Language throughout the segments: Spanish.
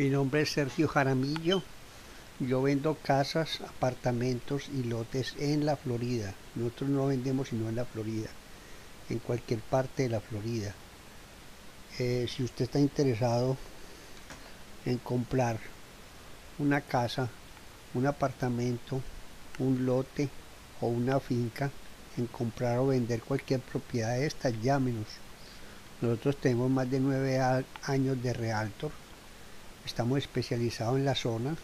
Mi nombre es Sergio Jaramillo. Yo vendo casas, apartamentos y lotes en la Florida. Nosotros no vendemos sino en la Florida, en cualquier parte de la Florida. Eh, si usted está interesado en comprar una casa, un apartamento, un lote o una finca, en comprar o vender cualquier propiedad de esta, llámenos. Nosotros tenemos más de nueve años de realtor Estamos especializados en la zona.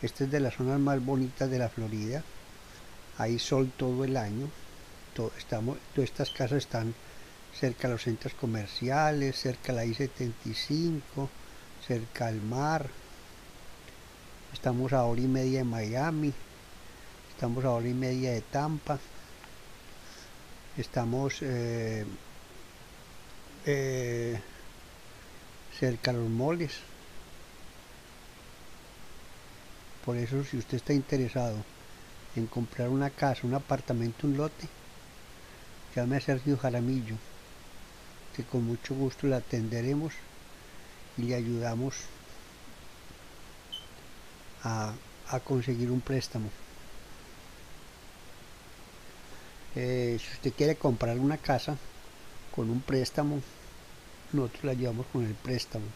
Esta es de las zonas más bonitas de la Florida. Hay sol todo el año. Estamos, todas estas casas están cerca de los centros comerciales, cerca de la I-75, cerca al mar. Estamos a hora y media de Miami. Estamos a hora y media de Tampa. Estamos eh, eh, cerca de los moles. Por eso si usted está interesado en comprar una casa, un apartamento, un lote, llame a Sergio Jaramillo, que con mucho gusto le atenderemos y le ayudamos a, conseguir un préstamo. Eh, si usted quiere comprar una casa con un préstamo, nosotros le ayudamos con el préstamo.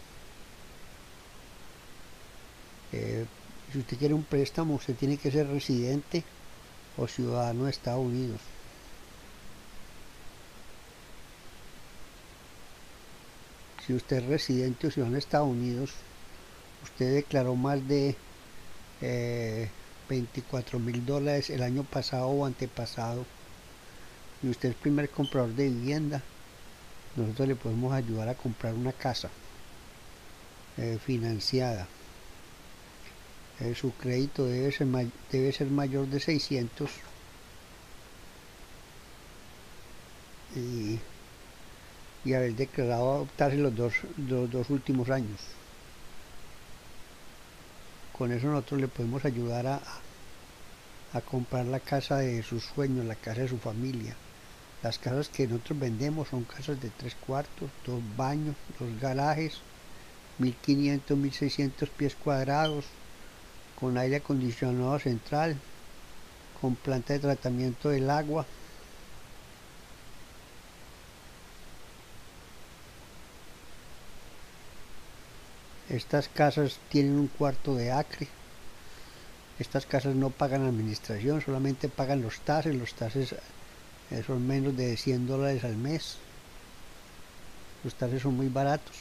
Eh, si usted quiere un préstamo, usted tiene que ser residente o ciudadano de Estados Unidos. Si usted es residente o ciudadano de Estados Unidos, usted declaró más de 24 eh, mil dólares el año pasado o antepasado y usted es primer comprador de vivienda, nosotros le podemos ayudar a comprar una casa eh, financiada. Eh, su crédito debe ser, debe ser mayor de 600 y, haber declarado adoptarse los dos, los dos últimos años. Con eso nosotros le podemos ayudar a, a comprar la casa de sus sueños, la casa de su familia. Las casas que nosotros vendemos son casas de tres cuartos, dos baños, dos garajes, 1500, 1600 pies cuadrados, con aire acondicionado central, con planta de tratamiento del agua. Estas casas tienen un cuarto de acre. Estas casas no pagan administración, solamente pagan los tases. Los tases eh, son menos de 100 dólares al mes. Los tases son muy baratos.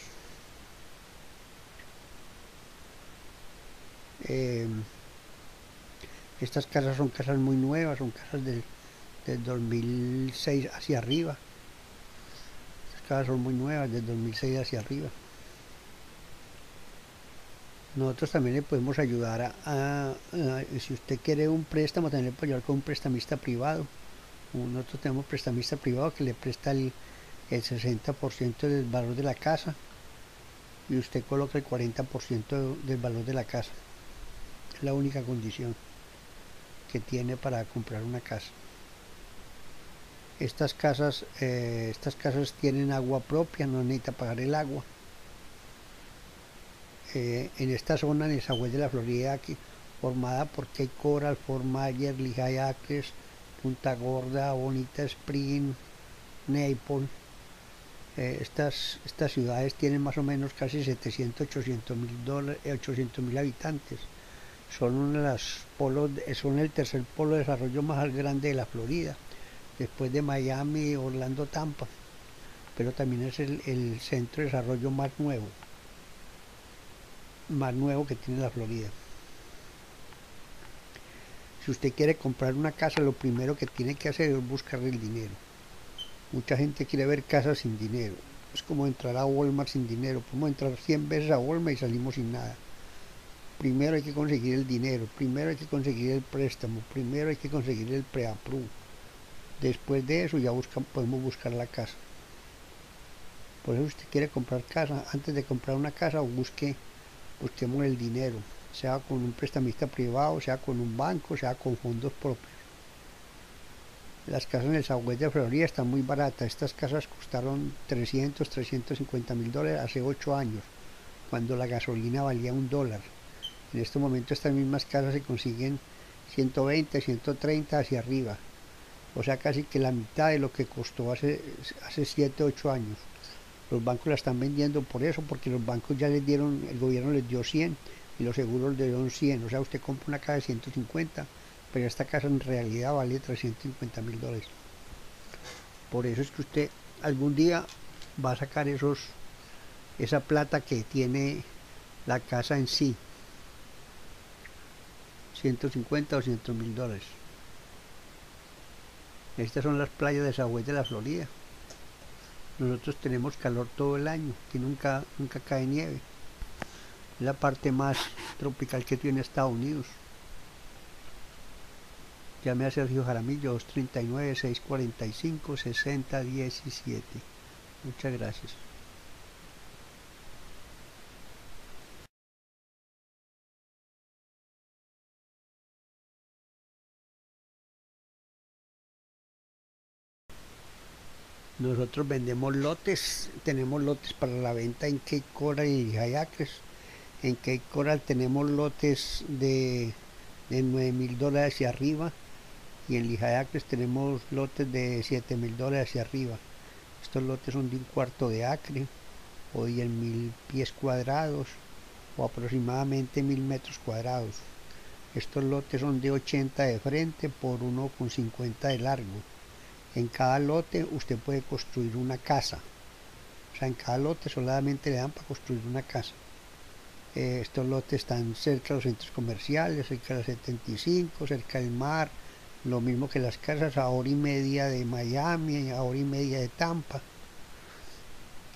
Eh, estas casas son casas muy nuevas, son casas del, 2006 hacia arriba. Estas casas son muy nuevas, del 2006 hacia arriba. Nosotros también le podemos ayudar a, si usted quiere un préstamo, también le podemos ayudar con un prestamista privado. Nosotros tenemos prestamista privado que le presta el, el 60% del valor de la casa y usted coloca el 40% del valor de la casa. Es la única condición que tiene para comprar una casa. Estas casas, eh, estas casas tienen agua propia, no necesita pagar el agua. Eh, en esta zona, en el Sagüez de la Florida, aquí, formada por Cape Coral, Fort Myers, Lehigh Punta Gorda, Bonita Spring, Naples. Eh, estas, estas ciudades tienen más o menos casi 700, 800 mil habitantes son una de las polos, son el tercer polo de desarrollo más grande de la Florida, después de Miami, Orlando, Tampa, pero también es el, centro de desarrollo más nuevo, más nuevo que tiene la Florida. Si usted quiere comprar una casa, lo primero que tiene que hacer es buscar el dinero. Mucha gente quiere ver casas sin dinero. Es como entrar a Walmart sin dinero. Podemos entrar 100 veces a Walmart y salimos sin nada primero hay que conseguir el dinero, primero hay que conseguir el préstamo, primero hay que conseguir el preapprove. Después de eso ya podemos buscar la casa. Por eso usted quiere comprar casa, antes de comprar una casa busque, busquemos el dinero, sea con un prestamista privado, sea con un banco, sea con fondos propios. Las casas en el Southwest de Florida están muy baratas. Estas casas costaron 300, 350 mil dólares hace 8 años, cuando la gasolina valía un dólar. En este momento estas mismas casas se consiguen 120, 130 hacia arriba. O sea, casi que la mitad de lo que costó hace, hace 7, 8 años. Los bancos la están vendiendo por eso, porque los bancos ya les dieron, el gobierno les dio 100 y los seguros les dieron 100. O sea, usted compra una casa de 150 pero esta casa en realidad vale 350 mil dólares. Por eso es que usted algún día va a sacar esos esa plata que tiene la casa en sí. 150 o 200 mil dólares. Estas son las playas de Sagüey de la Florida. Nosotros tenemos calor todo el año, que nunca, nunca cae nieve. Es la parte más tropical que tiene Estados Unidos. Llame a Sergio Jaramillo 239-645-6017. Muchas gracias. Nosotros vendemos lotes, tenemos lotes para la venta en Cape Coral y Hayacres. En Cape Coral tenemos lotes de, de 9 mil dólares y arriba y en Lijayacres tenemos lotes de 7 mil dólares hacia arriba. Estos lotes son de un cuarto de acre o 10 mil pies cuadrados o aproximadamente mil metros cuadrados. Estos lotes son de 80 de frente por 1,50 de largo. En cada lote usted puede construir una casa. O sea, en cada lote solamente le dan para construir una casa. Eh, estos lotes están cerca de los centros comerciales, cerca de la 75, cerca del mar, lo mismo que las casas a hora y media de Miami, a hora y media de Tampa.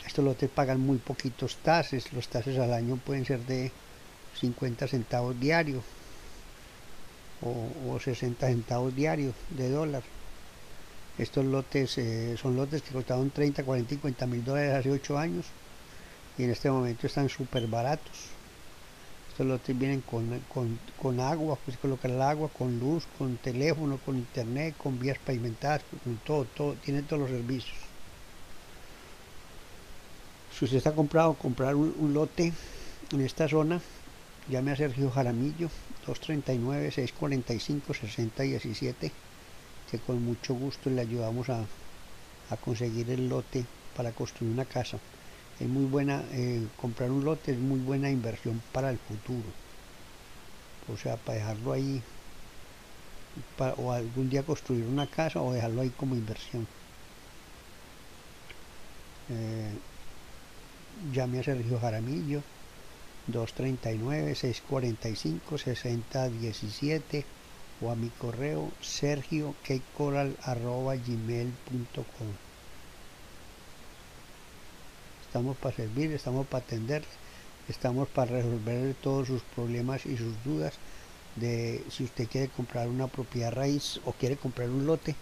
Estos lotes pagan muy poquitos tases, los tases al año pueden ser de 50 centavos diarios o, 60 centavos diarios de dólar. Estos lotes eh, son lotes que costaban 30, 40, 50 mil dólares hace 8 años y en este momento están súper baratos lotes vienen con, agua, pues colocar el agua, con luz, con teléfono, con internet, con vías pavimentadas, con todo, todo, tienen todos los servicios. Si usted está comprado comprar un, lote en esta zona, llame a Sergio Jaramillo, 239-645-6017, que con mucho gusto le ayudamos a, a conseguir el lote para construir una casa es muy buena, eh, comprar un lote es muy buena inversión para el futuro. O sea, para dejarlo ahí, o algún día construir una casa o dejarlo ahí como inversión. Eh, llame a Sergio Jaramillo 239-645-6017 o a mi correo sergio.gmail.com Estamos para servir, estamos para atender, estamos para resolver todos sus problemas y sus dudas de si usted quiere comprar una propiedad raíz o quiere comprar un lote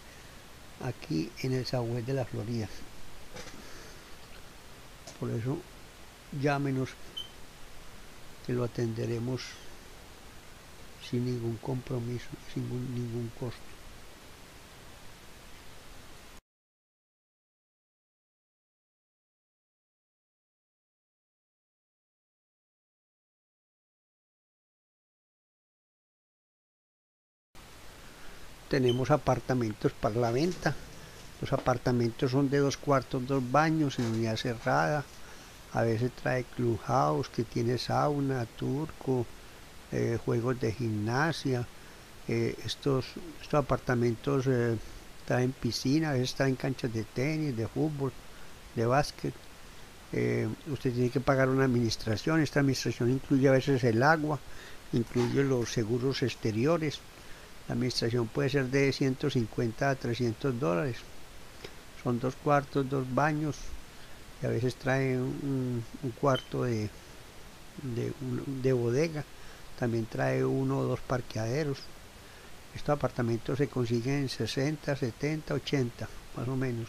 aquí en el Southwest de la Florida. Por eso llámenos que lo atenderemos sin ningún compromiso, sin ningún costo. tenemos apartamentos para la venta. Los apartamentos son de dos cuartos, dos baños en unidad cerrada. A veces trae clubhouse que tiene sauna, turco, eh, juegos de gimnasia. Eh, estos, estos apartamentos eh, traen piscina, a veces traen canchas de tenis, de fútbol, de básquet. usted tiene que pagar una administración. Esta administración incluye a veces el agua, incluye los seguros exteriores. La administración puede ser de 150 a 300 dólares. Son dos cuartos, dos baños y a veces trae un, cuarto de, de, bodega. También trae uno o dos parqueaderos. Estos apartamentos se consiguen en 60, 70, 80, más o menos.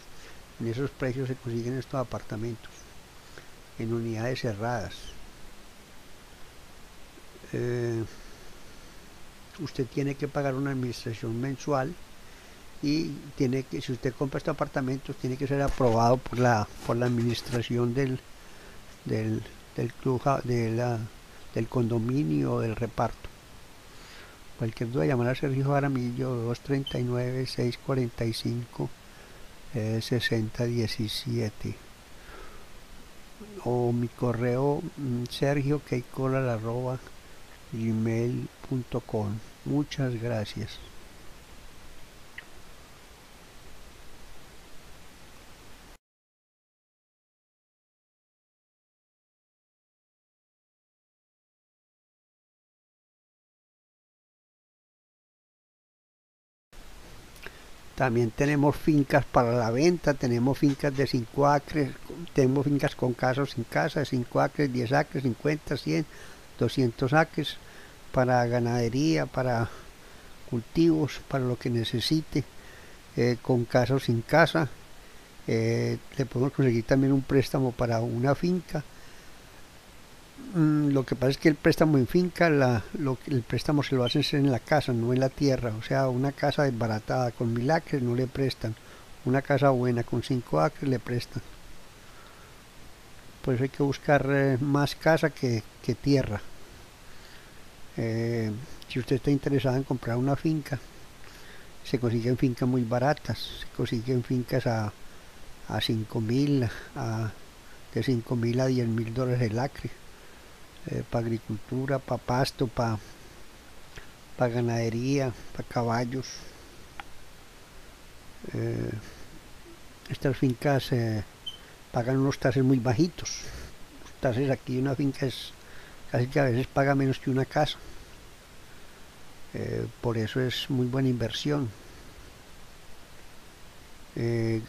En esos precios se consiguen estos apartamentos. en unidades cerradas. Eh, usted tiene que pagar una administración mensual y tiene que si usted compra este apartamento tiene que ser aprobado por la por la administración del del, del club de la, del condominio o del reparto. Cualquier duda llamar a Sergio Jaramillo 239 645 6017 o mi correo mm, sergio gmail.com muchas gracias También tenemos fincas para la venta, tenemos fincas de 5 acres, tenemos fincas con casas sin casa, 5 acres, 10 acres, 50, 100, 200 acres para ganadería, para cultivos, para lo que necesite, eh, con casas sin casa. Eh, le podemos conseguir también un préstamo para una finca lo que pasa es que el préstamo en finca, la, el préstamo se lo hacen en la casa, no en la tierra. O sea, una casa desbaratada con mil acres no le prestan. Una casa buena con cinco acres le prestan. Por eso hay que buscar eh, más casa que, tierra. Eh, si usted está interesado en comprar una finca, se consiguen fincas muy baratas. Se consiguen fincas a, a 5 mil, de 5 mil a 10 mil dólares el acre eh, para agricultura, para pasto, para pa ganadería, para caballos. Eh, estas fincas eh, pagan unos tases muy bajitos. Los tases aquí una finca es casi que a veces paga menos que una casa. por eso es muy buena inversión.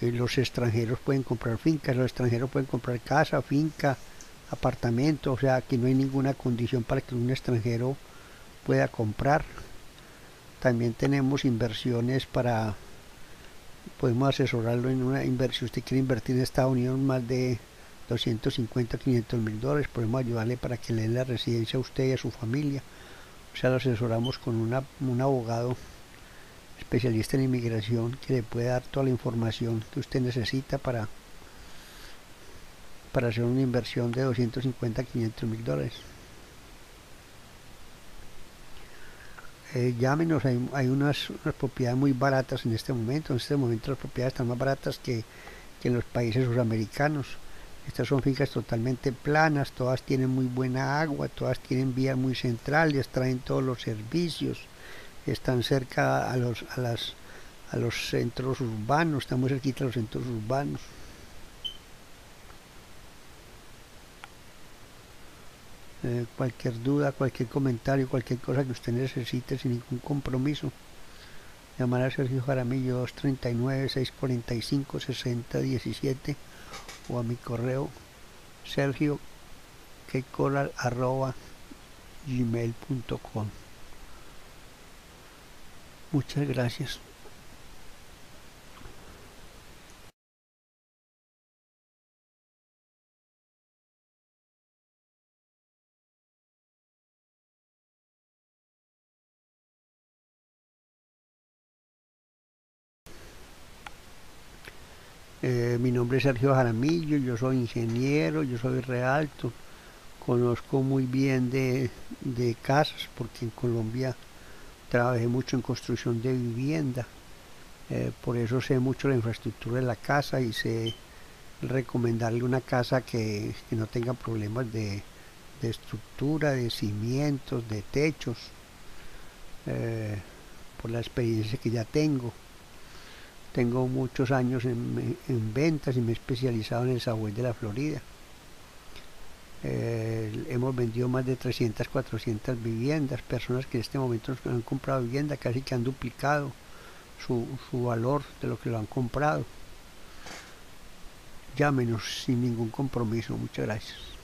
los extranjeros pueden comprar fincas, los extranjeros pueden comprar casa, finca, apartamento, o sea, aquí no hay ninguna condición para que un extranjero pueda comprar. También tenemos inversiones para, podemos asesorarlo en una inversión, usted quiere invertir en Estados Unidos más de 250, 500 mil dólares, podemos ayudarle para que le den la residencia a usted y a su familia. O sea, lo asesoramos con un abogado especialista en inmigración que le puede dar toda la información que usted necesita para para hacer una inversión de 250 500 mil dólares. Eh, llámenos hay, unas, propiedades muy baratas en este momento. En este momento las propiedades están más baratas que, en los países sudamericanos. Estas son fincas totalmente planas todas tienen muy buena agua todas tienen vías muy centrales traen todos los servicios están cerca a los a las a los centros urbanos están muy cerquita de los centros urbanos Eh, cualquier duda, cualquier comentario, cualquier cosa que usted necesite sin ningún compromiso, llamar a Sergio Jaramillo 239-645-6017 o a mi correo sergio gmail.com Muchas gracias. Eh, mi nombre es Sergio Jaramillo, yo soy ingeniero, yo soy realto, conozco muy bien de, casas porque en Colombia trabajé mucho en construcción de vivienda, eh, por eso sé mucho la infraestructura de la casa y sé recomendarle una casa que, no tenga problemas de, estructura, de cimientos, de techos, eh, por la experiencia que ya tengo. Tengo muchos años en, ventas y me he especializado en el Subway de la Florida. Eh, hemos vendido más de 300, 400 viviendas, personas que en este momento han comprado vivienda, casi que han duplicado su, su valor de lo que lo han comprado. Llámenos sin ningún compromiso. Muchas gracias.